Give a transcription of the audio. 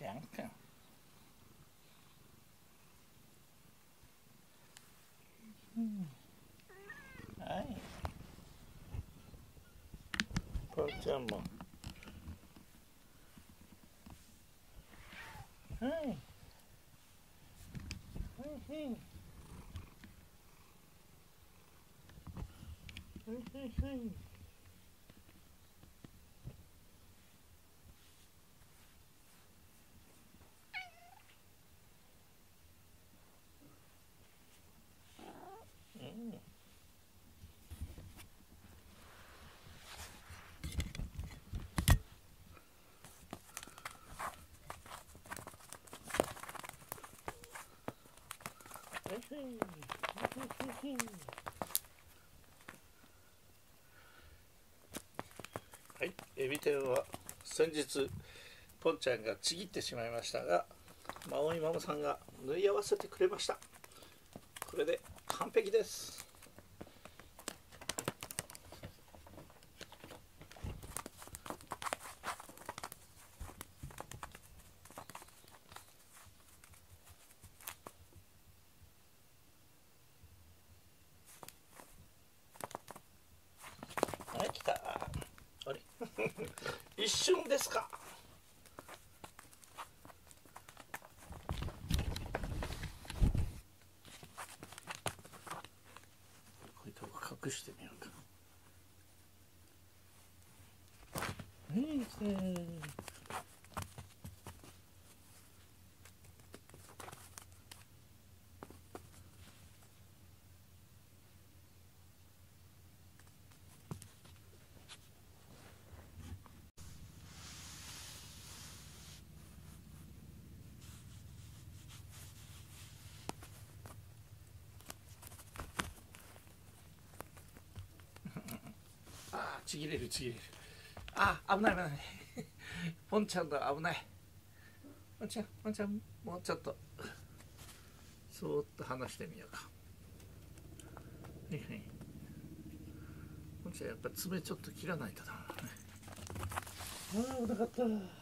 giảng đấy Potemon Hey. Hey, hey. Hey, hey, hey. いはい。はいはいはいうんはい、エビ天は先日ポンちゃんがちぎってしまいましたがマオイママさんが縫い合わせてくれました。これで完璧ですはい来たあれ一瞬ですかこういうとこ隠してみようかはいちぎれるちぎれる。あ危ない 危ない。ポンちゃんだ危ない。ポンちゃんポンちゃんもうちょっと。そーっと離してみようか。はいはい。ポンちゃんやっぱ爪ちょっと切らないとだね。ああ危なかった。